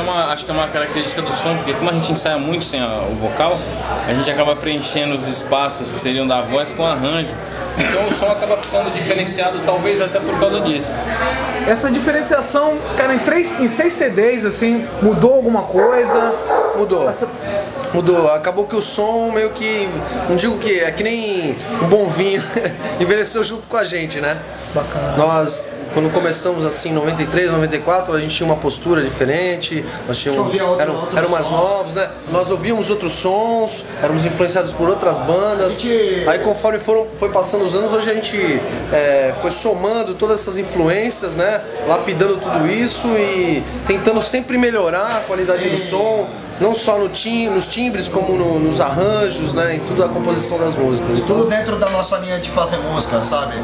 Até uma, acho que é uma característica do som, porque como a gente ensaia muito sem a, o vocal, a gente acaba preenchendo os espaços que seriam da voz com arranjo. Então o som acaba ficando diferenciado, talvez até por causa disso. Essa diferenciação, cara, em, três, em seis CDs, assim, mudou alguma coisa? Mudou. Essa- Mudou. Acabou que o som meio que. Não digo que é que nem um bom vinho. envelheceu junto com a gente, né? Bacana. Nós, quando começamos assim em 93, 94, a gente tinha uma postura diferente, nós tínhamos. ouvia outro- eram, eram mais novos, né? Nós ouvíamos outros sons, éramos influenciados por outras bandas. Gente- Aí conforme foram, foi passando os anos, hoje a gente é, foi somando todas essas influências, né? Lapidando tudo isso e tentando sempre melhorar a qualidade do som. Não só no tim, nos timbres, como no- nos arranjos, né? Em toda a composição das músicas. E tudo dentro da nossa linha de fazer música, sabe?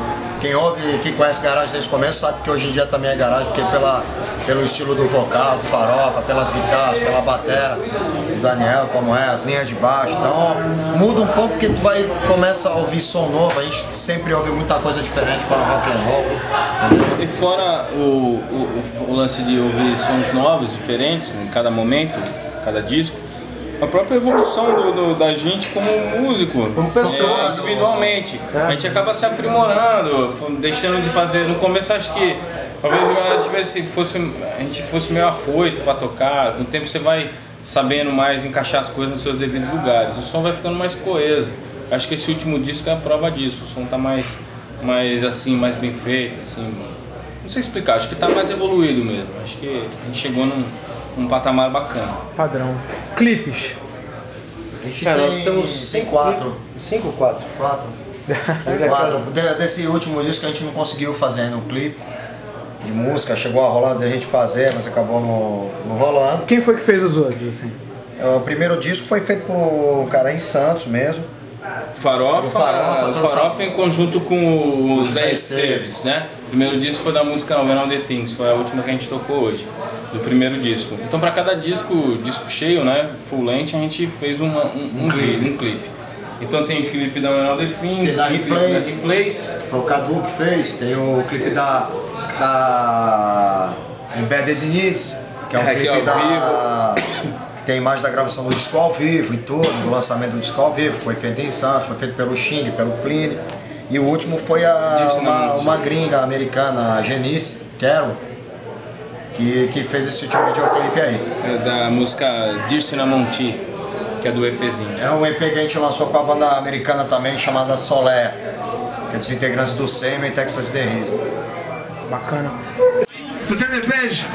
Quem ouve, quem conhece garagem desde o começo sabe que hoje em dia também é garagem, porque pela, pelo estilo do vocal, do farofa, pelas guitarras, pela batera, do Daniel, como é, as linhas de baixo. Então muda um pouco porque tu vai começa a ouvir som novo, a gente sempre ouve muita coisa diferente, fora rock and roll. E fora o, o, o lance de ouvir sons novos, diferentes em cada momento, cada disco, a própria evolução do, do- da gente como músico, Como pessoa, é, individualmente. A gente acaba se aprimorando, deixando de fazer. No começo acho que talvez tivesse, fosse, a gente fosse meio afoito para tocar. Com o tempo você vai sabendo mais encaixar as coisas nos seus devidos lugares. O som vai ficando mais coeso. Acho que esse último disco é a prova disso. O som tá mais, mais assim, mais bem feito, assim. Não sei explicar, acho que tá mais evoluído mesmo. Acho que a gente chegou num, num patamar bacana. Padrão. Clipes. A gente tem, nós temos tem quatro. Cinco ou quatro? Quatro. Quatro. De- desse último disco a gente não conseguiu fazer no clipe de música, chegou a rolar de a gente fazer, mas acabou não, não rolando. Quem foi que fez os outros, assim? É, O primeiro disco foi feito por um cara em Santos mesmo. Farofa, O Farofa, o toda Farofa em conjunto com o Zé. Esteves, né? O primeiro disco foi da música When All The Things, foi a última que a gente tocou hoje, do primeiro disco. Então para cada disco, disco cheio, né, full length, a gente fez uma- um, um, clipe. um clipe. Então tem o clipe da The Things, Tem da clipe da Foi o Cadu que fez. Tem o clipe da, da Embedded Needs, que é um É, clipe é ao da. que tem imagem da gravação do disco ao vivo e tudo, do lançamento do disco ao vivo. Foi feito em Santos, foi feito pelo Xing, pelo Pliny. E o último foi a, uma, uma gringa americana, a Genice Carroll, que, que fez esse último videoclipe aí. é da música Dear Cinnamon Tea, que é do EPzinho. É um EP que a gente lançou com a banda americana também, chamada Solé, que é dos integrantes do Seymour e Texas The Reason. Bacana. Lieutenant Bench.